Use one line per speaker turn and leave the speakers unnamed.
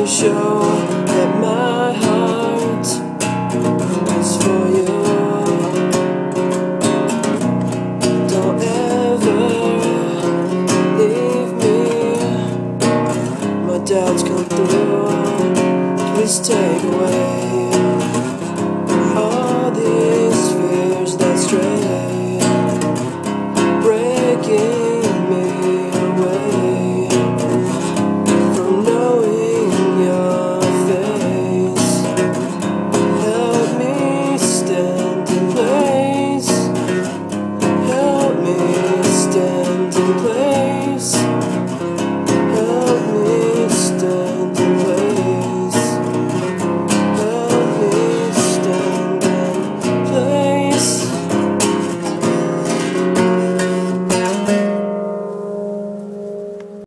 to show that my heart is for you. Don't ever leave me. My doubts come through. Please take away.